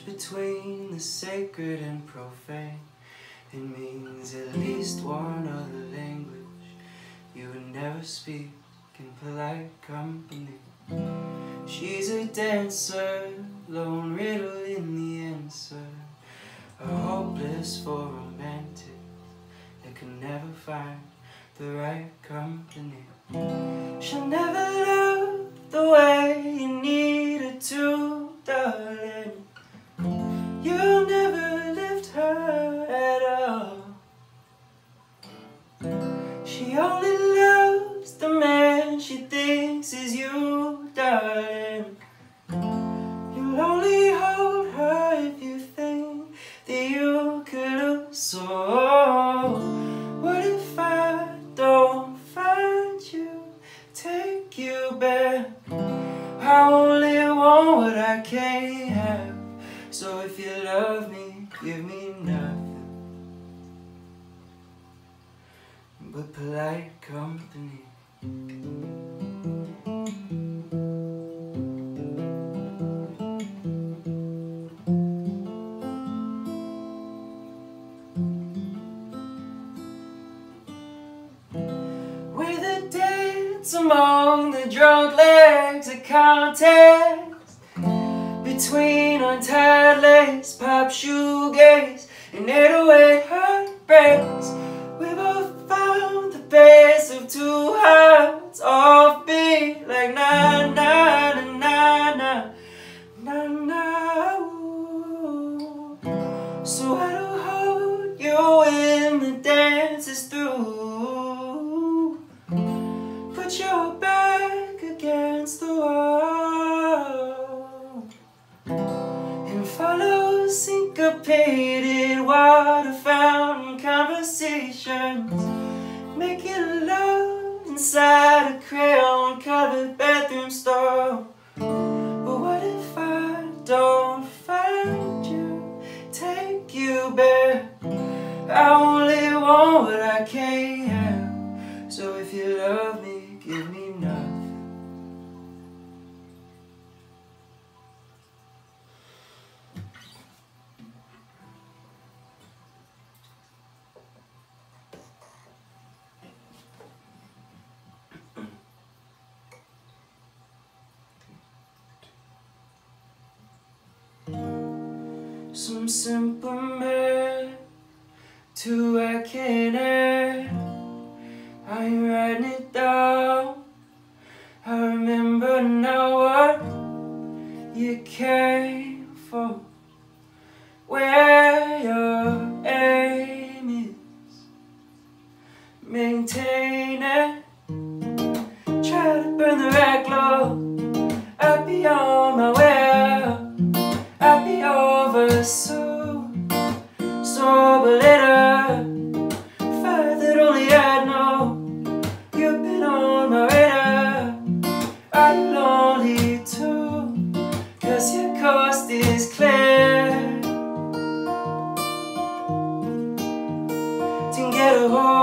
bridge between the sacred and profane. It means at least one other language you would never speak in polite company. She's a dancer, lone riddle in the answer, a hopeless for romantic that can never find the right company. She'll never love the way you need her to, Oh, I don't find you, take you back? I only want what I can't have. So if you love me, give me nothing but polite company. Dance among the drunk legs, a contest between untied lace, pop shoegaze, and 808 heartbreaks. Syncopated water fountain conversations, making love inside a crayon covered bathroom stall. But what if I don't find you, take you back? I only want what I can't Some simple man to I can't. I ain't writing it down. Soon. Sober later. Fire that only I know. You've been on my radar. Are you lonely too? Cause your cost is clear. To get a hold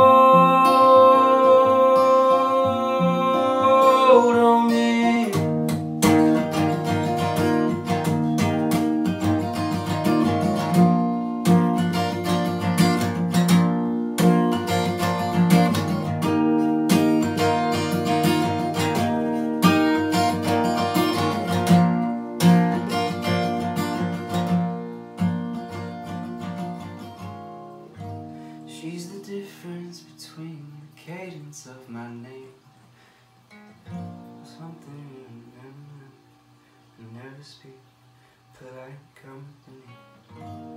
between the cadence of my name. Something in I never speak, polite company.